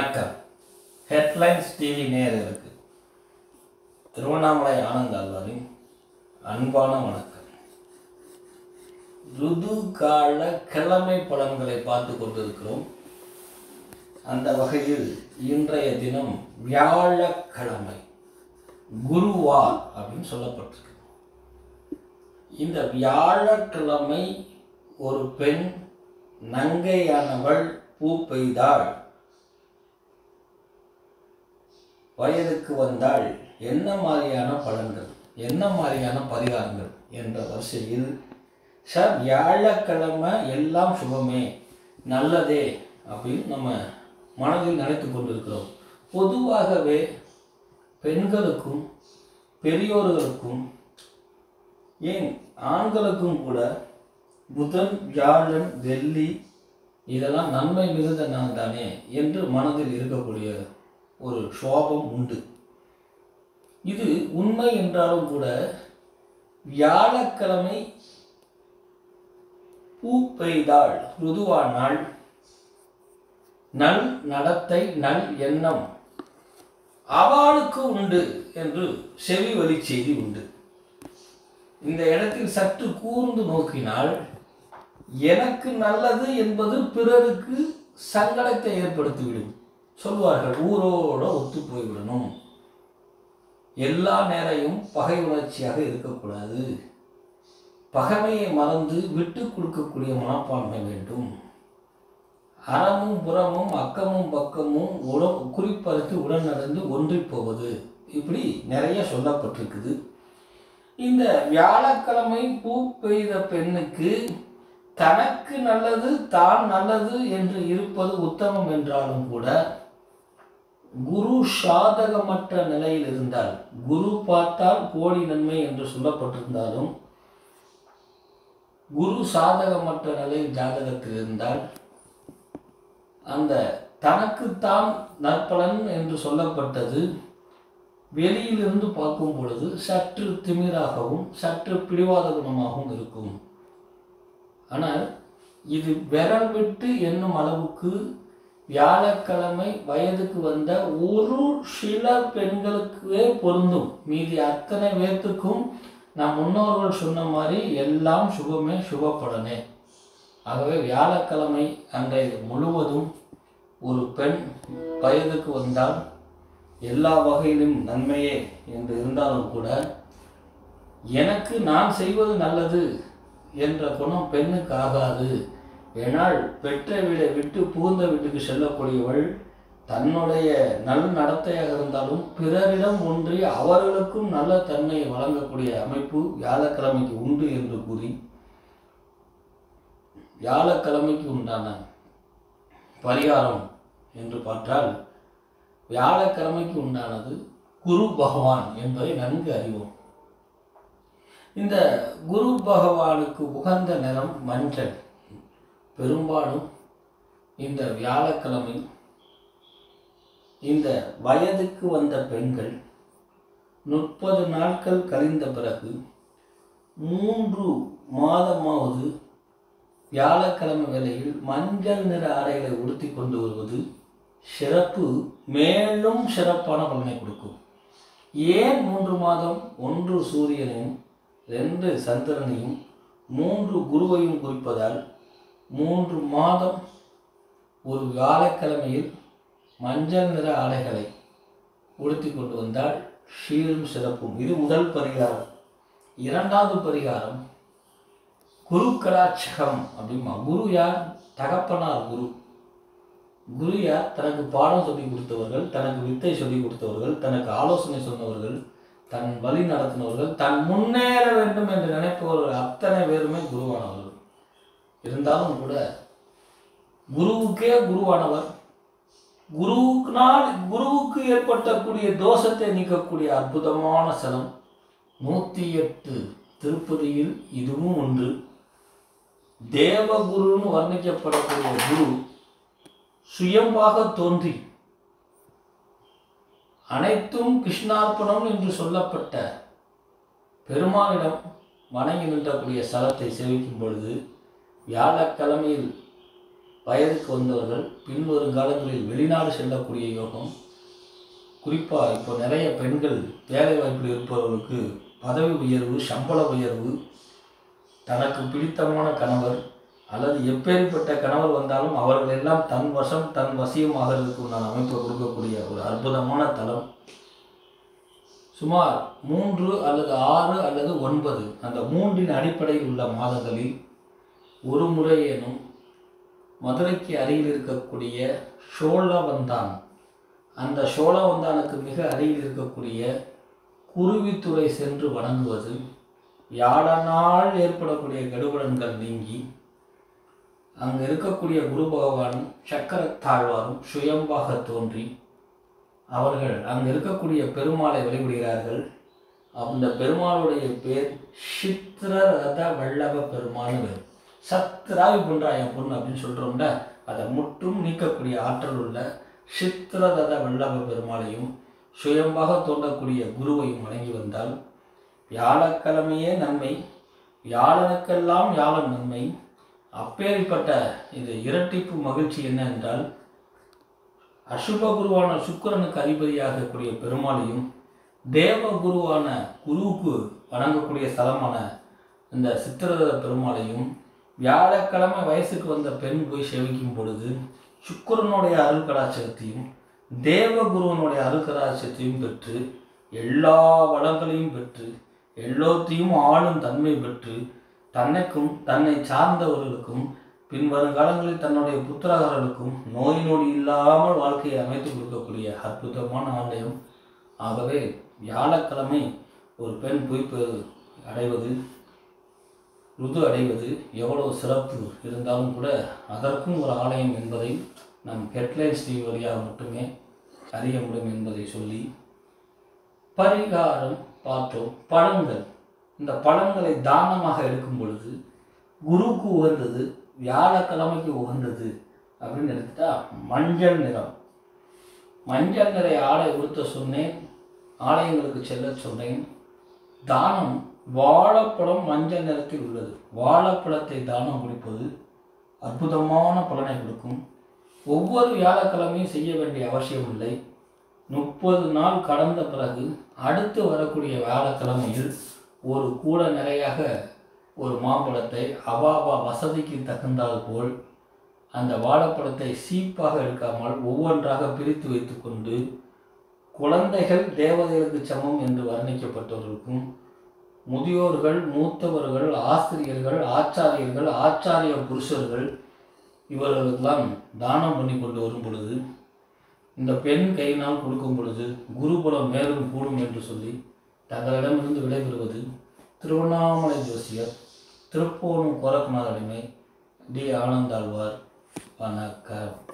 வணக்கம். Headlines TV நேயர்களுக்கு. திருவண்ணாமலை ஆனந்த் அல்வாரின் அன்பான வணக்கம். ருது கால கிழமை பலன்களை பார்த்து கொண்டிருக்கிறோம். அந்த வகையில் இன்றைய தினம் வியாழக்கிழமை குருவார் அப்படின்னு சொல்லப்பட்டிருக்கு. இந்த வியாழக்கிழமை ஒரு பெண் நங்கையானவள் பூ பெய்தாள். வயதுக்கு வந்தால் என்ன மாதிரியான பலன்கள் என்ன மாதிரியான பரிகாரங்கள் என்ற வரிசையில் சார் வியாழக்கிழமை எல்லாம் சுபமே நல்லதே அப்படின்னு நம்ம மனதில் நினைத்து கொண்டிருக்கிறோம். பொதுவாகவே பெண்களுக்கும் பெரியோர்களுக்கும் ஏன் ஆண்களுக்கும் கூட புதன் வியாழன் வெள்ளி இதெல்லாம் நன்மை மிகுந்த நாள் தானே என்று மனதில் இருக்கக்கூடிய ஒரு சோபம் உண்டு. இது உண்மை என்றாலும் கூட வியாழக்கிழமை பூ பெய்தாள் ருதுவானாள் நல் நடத்தை நல் எண்ணம் அவளுக்கு உண்டு என்று செவி வழி செய்தி உண்டு. இந்த இடத்தில் சற்று கூர்ந்து நோக்கினால் எனக்கு நல்லது என்பது பிறருக்கு சங்கடத்தை ஏற்படுத்திவிடும். சொல்வார்கள் ஊரோட ஒத்து போய்விடணும். எல்லா நேரையும் பகை உணர்ச்சியாக இருக்கக்கூடாது. பகைமையை மறந்து விட்டு கொடுக்கக்கூடிய மனப்பான்மை வேண்டும். அறமும் புறமும் அக்கமும் பக்கமும் உடம் குறிப்பறுத்து உடன் நடந்து ஒன்றி போவது. இப்படி நிறைய சொல்லப்பட்டிருக்குது. இந்த வியாழக்கிழமை பூ பெய்த பெண்ணுக்கு தனக்கு நல்லது தான் நல்லது என்று இருப்பது உத்தமம் என்றாலும் கூட குரு சாதகமற்ற நிலையில் இருந்தால் குரு பார்த்தால் கோடி நன்மை என்று சொல்லப்பட்டிருந்தாலும் குரு சாதகமற்ற நிலையில் ஜாதகத்தில் இருந்தால் அந்த தனக்குத்தான் நற்பலன் என்று சொல்லப்பட்டது வெளியிலிருந்து பார்க்கும் பொழுது சற்று திமிராகவும் சற்று பிடிவாத குணமாகவும் இருக்கும். ஆனால் இது விரல் விட்டு என்னும் அளவுக்கு வியாழக்கிழமை வயதுக்கு வந்த ஒரு சில பெண்களுக்கே பொருந்தும். மீதி அத்தனை பேர்த்துக்கும் நம் முன்னோர்கள் சொன்ன மாதிரி எல்லாம் சுபமே சுபப்படனே ஆகவே வியாழக்கிழமை அன்றைய முழுவதும் ஒரு பெண் வயதுக்கு வந்தால் எல்லா வகையிலும் நன்மையே என்று இருந்தாலும் கூட எனக்கு நான் செய்வது நல்லது என்ற குணம் பெண்ணுக்கு ஆகாது. ஏனால் பெற்ற வீடை விட்டு புகுந்த வீட்டுக்கு செல்லக்கூடியவள் தன்னுடைய நல் நடத்தையாக இருந்தாலும் பிறரிடம் ஒன்றி அவர்களுக்கும் நல்ல தன்மையை வழங்கக்கூடிய அமைப்பு வியாழக்கிழமைக்கு உண்டு என்று கூறி வியாழக்கிழமைக்கு உண்டான பரிகாரம் என்று பார்த்தால் வியாழக்கிழமைக்கு உண்டானது குரு பகவான் என்பதை நன்கு அறிவோம். இந்த குரு பகவானுக்கு உகந்த நிறம் மஞ்சள். பெரும்பாலும் இந்த வியாழக்கிழமை இந்த வயதுக்கு வந்த பெண்கள் முப்பது நாட்கள் கழிந்த பிறகு மூன்று மாதமாவது வியாழக்கிழமை வேளையில் மஞ்சள் நிற ஆடைகளை உடுத்தி கொண்டு வருவது சிறப்பு மேலும் சிறப்பான பலனை கொடுக்கும். ஏன் மூன்று மாதம்? ஒன்று சூரியனையும் ரெண்டு சந்திரனையும் மூன்று குருவையும் குறிப்பதால் மூன்று மாதம் ஒரு வியாழக்கிழமையில் மஞ்சள் நிற ஆடைகளை உடுத்தி கொண்டு வந்தால் ஷீரும் சிறப்பும். இது முதல் பரிகாரம். இரண்டாவது பரிகாரம் குரு கலாட்சகம் அப்படிமா குரு யார்? தகப்பனார் குரு. குரு யார்? தனக்கு பாடம் சொல்லி கொடுத்தவர்கள் தனக்கு வித்தை சொல்லி கொடுத்தவர்கள் தனக்கு ஆலோசனை சொன்னவர்கள் தன் வழி நடத்தினவர்கள் தன் முன்னேற வேண்டும் என்று நினைப்பவர்கள் அத்தனை பேருமே குருவானவர்கள். இருந்தாலும் கூட குருவுக்கே குருவானவர். குருவுக்குனால் குருவுக்கு ஏற்பட்டக்கூடிய தோஷத்தை நீக்கக்கூடிய அற்புதமான சலம் நூற்றி எட்டு திருப்பதியில் இதுவும் ஒன்று. தேவகுருன்னு வர்ணிக்கப்படக்கூடிய குரு சுயம்பாக தோன்றி அனைத்தும் கிருஷ்ணார்ப்பணம் என்று சொல்லப்பட்ட பெருமானிடம் வணங்கி நின்றக்கூடிய ஸ்தலத்தை சேவிக்கும் பொழுது வியாழக்கிழமையில் வயதுக்கு வந்தவர்கள் பின்வரும் காலங்களில் வெளிநாடு செல்லக்கூடிய யோகம். குறிப்பாக இப்போ நிறைய பெண்கள் வேலை வாய்ப்பில் இருப்பவர்களுக்கு பதவி உயர்வு சம்பள உயர்வு தனக்கு பிடித்தமான கணவர் அல்லது எப்பேற்பட்ட கணவர் வந்தாலும் அவர்கள் எல்லாம் தன் வசம் தன் வசியமாகிறதுக்கு நான் அமைப்பு கொடுக்கக்கூடிய ஒரு அற்புதமான தளம் சுமார் மூன்று அல்லது ஆறு அல்லது ஒன்பது அந்த மூன்றின் அடிப்படையில் உள்ள மாதங்களில் ஒரு முறையேனும் மதுரைக்கு அருகில் இருக்கக்கூடிய சோழவந்தான் அந்த சோழவந்தானுக்கு மிக அருகில் இருக்கக்கூடிய குருவித்துறை சென்று வணங்குவது யாடனால் ஏற்படக்கூடிய கடுபடன்கள் நீங்கி அங்கு இருக்கக்கூடிய குரு பகவானும் சக்கரத்தாழ்வாரும் சுயம்பாக தோன்றி அவர்கள் அங்கு இருக்கக்கூடிய பெருமாளை வழிபடுகிறார்கள். அந்த பெருமாளுடைய பேர் சித்திரரத வல்லப பெருமாள் சத்துராவி சத்ராவி என் பொண்ணு அப்படின்னு சொல்கிறோம்ல அதை முற்றும் நீக்கக்கூடிய ஆற்றல் உள்ள சித்திரரத வல்லப பெருமாளையும் சுயம்பாக தோன்றக்கூடிய குருவையும் வணங்கி வந்தால் வியாழக்கிழமையே நன்மை வியாழனுக்கெல்லாம் வியாழன் நன்மை. அப்பேற்பட்ட இது இரட்டிப்பு மகிழ்ச்சி என்ன என்றால் அசுப குருவான சுக்கிரனுக்கு அதிபதியாக பெருமாளையும் தேவ குருவான குருவுக்கு வணங்கக்கூடிய ஸ்தலமான இந்த சித்திரத பெருமாளையும் வியாழக்கிழமை வயசுக்கு வந்த பெண் போய் சேவிக்கும் பொழுது சுக்கரனுடைய அருள் கலாச்சாரத்தையும் தேவகுருவனுடைய அருள் கலாச்சாரத்தையும் பெற்று எல்லா வளங்களையும் பெற்று எல்லோத்தையும் ஆளும் தன்மை பெற்று தன்னைக்கும் தன்னை சார்ந்தவர்களுக்கும் பின்வருங்காலங்களில் தன்னுடைய புத்திரகாரர்களுக்கும் நோய் நொடி இல்லாமல் வாழ்க்கையை அமைத்து கொடுக்கக்கூடிய அற்புதமான ஆலயம். ஆகவே வியாழக்கிழமை ஒரு பெண் பொய்ப்பு அடைவது ருது அடைவது எவ்வளவு சிறப்பு இருந்தாலும் கூட அதற்கும் ஒரு ஆலயம் என்பதை நம் ஹெட்லைன்ஸ் டிவி வழியாக மட்டுமே அறிய முடியும் என்பதை சொல்லி பரிகாரம் பார்த்தோம். பழங்கள். இந்த பழங்களை தானமாக எடுக்கும் பொழுது குருவுக்கு உகந்தது வியாழக்கிழமைக்கு உகந்தது அப்படின்னு எடுத்துட்டா மஞ்சள் நிறம். மஞ்சள் நிறை ஆடை உடுத்த சொன்னேன் ஆலயங்களுக்கு செல்ல சொன்னேன். தானம் வாழைப்பழம் மஞ்சள் நிறத்தில் உள்ளது. வாழைப்பழத்தை தானம் கொடுப்பது அற்புதமான பலனை கொடுக்கும். ஒவ்வொரு வியாழக்கிழமையும் செய்ய வேண்டிய அவசியம் இல்லை. முப்பது நாள் கடந்த பிறகு அடுத்து வரக்கூடிய வியாழக்கிழமையில் ஒரு கூட நிறையாக ஒரு மாம்பழத்தை அவாவா வசதிக்கு தகுந்தால் போல் அந்த வாழைப்பழத்தை சீப்பாக எடுக்காமல் ஒவ்வொன்றாக பிரித்து வைத்துக்கொண்டு குழந்தைகள் தேவதைகளுக்கு சமம் என்று வர்ணிக்கப்பட்டவர்களுக்கும் முதியோர்கள் மூத்தவர்கள் ஆசிரியர்கள் ஆச்சாரியர்கள் ஆச்சாரிய புருஷர்கள் இவர்களுக்கெல்லாம் தானம் பண்ணி கொண்டு வரும் பொழுது இந்த பெண் கையினால் கொடுக்கும் பொழுது குருபுலம் மேலும் கூடும் என்று சொல்லி தங்களிடமிருந்து விடைபெறுவது திருவண்ணாமலை ஜோசியர் திருப்போணம் கோரக்குநாதடிமை டி. ஆனந்தாழ்வார். வணக்கம்.